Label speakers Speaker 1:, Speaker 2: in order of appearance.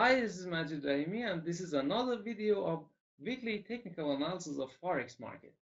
Speaker 1: Hi, this is Majid Rahimi, and this is another video of weekly technical analysis of Forex market.